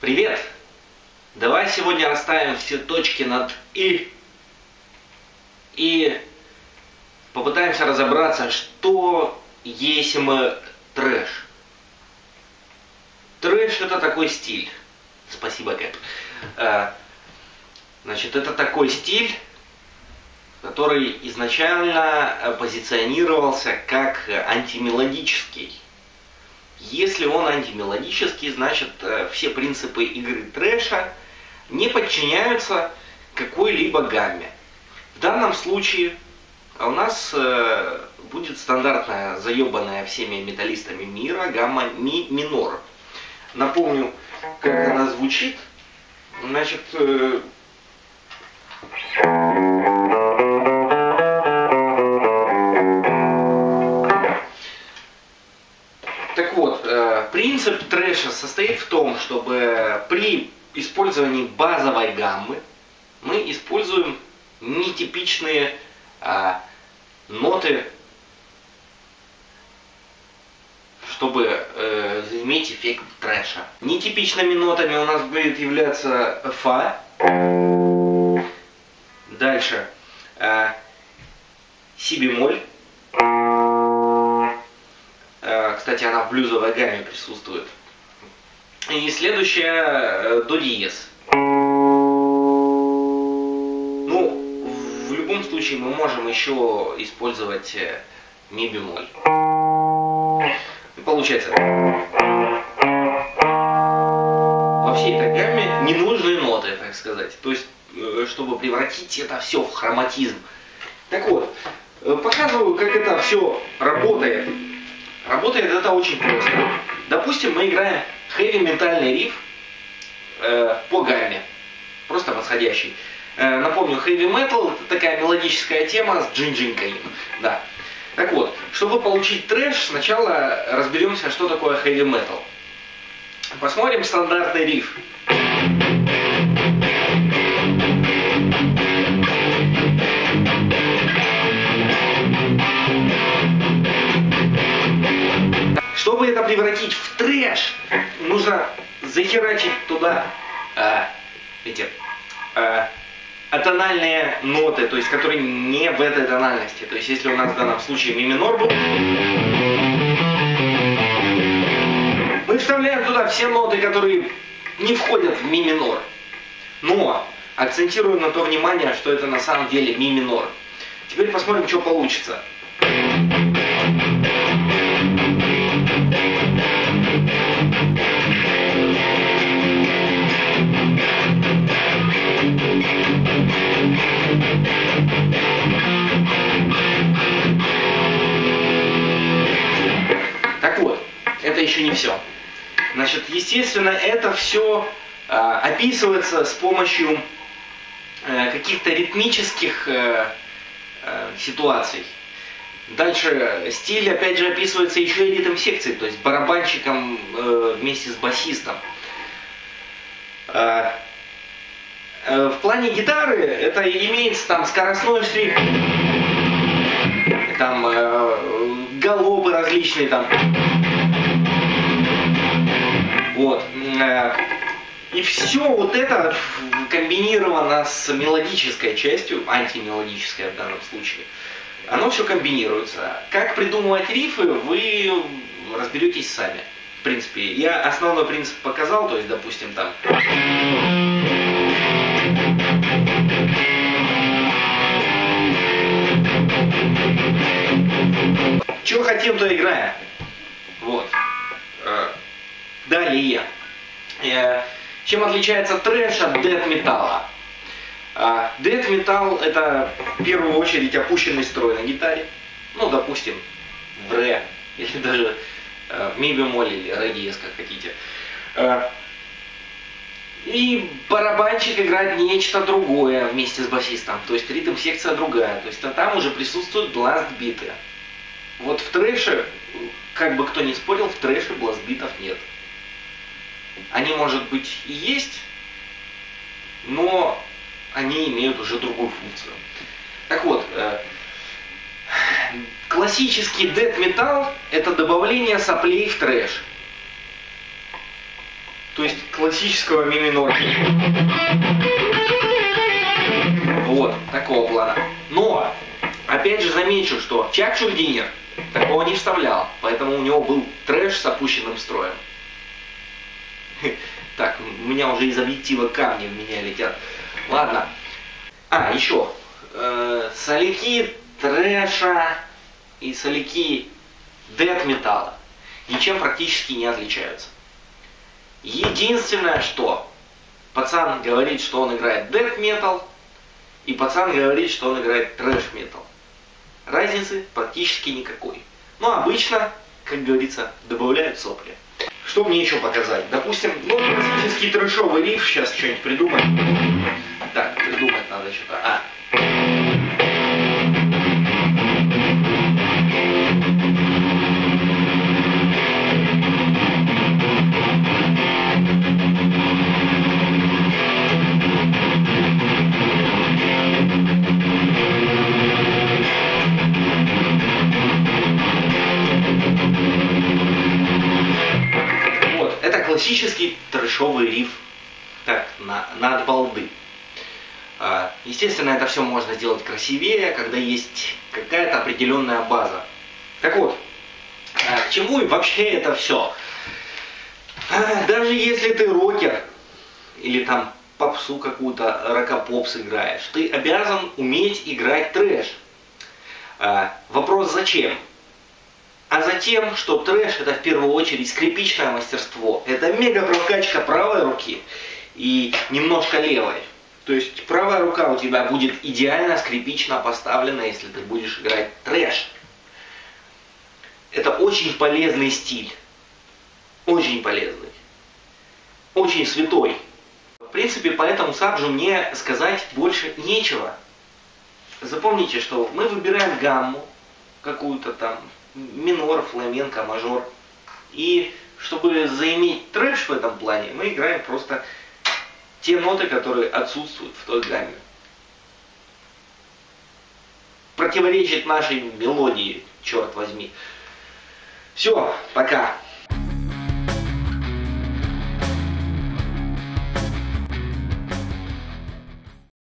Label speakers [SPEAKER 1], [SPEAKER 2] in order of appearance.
[SPEAKER 1] Привет! Давай сегодня расставим все точки над «и» и попытаемся разобраться, что есть мы трэш. Трэш это такой стиль. Спасибо, Кэп. Э, Значит, это такой стиль, который изначально позиционировался как антимелодический. Если он антимелодический, значит э, все принципы игры трэша не подчиняются какой-либо гамме. В данном случае у нас э, будет стандартная, заебанная всеми металлистами мира гамма ми минор. Напомню, как она звучит. Значит, состоит в том, чтобы при использовании базовой гаммы мы используем нетипичные а, ноты, чтобы э, иметь эффект трэша. Нетипичными нотами у нас будет являться фа, дальше э, си бемоль, Э, кстати, она в блюзовой гамме присутствует. И следующая э, до диез. Ну, в любом случае мы можем еще использовать э, ми бемоль. Получается, во всей этой гамме ненужные ноты, так сказать. То есть, чтобы превратить это все в хроматизм. Так вот, показываю, как это все работает. Работает это очень просто. Допустим, мы играем хэви-ментальный риф э, по гамме. Просто восходящий. Э, напомню, хэви метал это такая мелодическая тема с джинджинкой. Да. Так вот, чтобы получить трэш, сначала разберемся, что такое хэви метал. Посмотрим стандартный риф. Чтобы это превратить в нужно захерачить туда э, эти э, атональные ноты, то есть которые не в этой тональности. То есть если у нас в данном случае ми минор был, мы вставляем туда все ноты, которые не входят в ми минор. Но акцентируем на то внимание, что это на самом деле ми минор. Теперь посмотрим, что получится. Значит, естественно, это все э, описывается с помощью э, каких-то ритмических э, э, ситуаций. Дальше стиль, опять же, описывается еще и ритм секции, то есть барабанщиком э, вместе с басистом. Э, э, в плане гитары это имеется там скоростной штрих, там э, галопы различные там. И все вот это комбинировано с мелодической частью, антимелодической в данном случае. Оно все комбинируется. Как придумывать рифы, вы разберетесь сами. В принципе, я основной принцип показал, то есть, допустим, там... Чего хотим, то играем. Вот. Далее. Чем отличается трэш от дэт металла? Дэт металл это в первую очередь опущенный строй на гитаре. Ну, допустим, в ре, или даже в ми бемоль или ре диез, как хотите. И барабанщик играет нечто другое вместе с басистом. То есть ритм секция другая. То есть а там уже присутствуют бласт-биты. Вот в трэше, как бы кто ни спорил, в трэше бласт-битов нет. Они, может быть, и есть, но они имеют уже другую функцию. Так вот, классический death metal это добавление соплей в трэш. То есть классического ми. Вот, такого плана. Но, опять же замечу, что Чак Шульдинер такого не вставлял, поэтому у него был трэш с опущенным строем. Так, у меня уже из объектива камни в меня летят. Ладно. А, еще. Э, соляки трэша и соляки дэт металла ничем практически не отличаются. Единственное, что пацан говорит, что он играет дэт метал, и пацан говорит, что он играет трэш метал. Разницы практически никакой. Но обычно, как говорится, добавляют сопли. Что мне еще показать? Допустим, ну, классический трэшовый риф, сейчас что-нибудь придумать. Так, придумать надо что-то. А. классический трэшовый риф так, на, на от балды. А, естественно, это все можно сделать красивее, когда есть какая-то определенная база. Так вот, а, к чему и вообще это все? А, даже если ты рокер или там попсу какую-то рокопопс играешь, ты обязан уметь играть трэш. Вопрос зачем? А затем, что трэш это в первую очередь скрипичное мастерство. Это мега прокачка правой руки и немножко левой. То есть правая рука у тебя будет идеально скрипично поставлена, если ты будешь играть трэш. Это очень полезный стиль. Очень полезный. Очень святой. В принципе, по этому сабжу мне сказать больше нечего. Запомните, что мы выбираем гамму какую-то там, минор, фламенко, мажор. И чтобы заиметь трэш в этом плане, мы играем просто те ноты, которые отсутствуют в той гамме. Противоречит нашей мелодии, черт возьми. Все, пока.